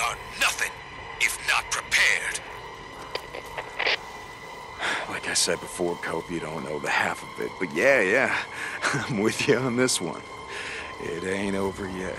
Are nothing if not prepared. Like I said before, Cope, you don't know the half of it. But yeah, yeah, I'm with you on this one. It ain't over yet.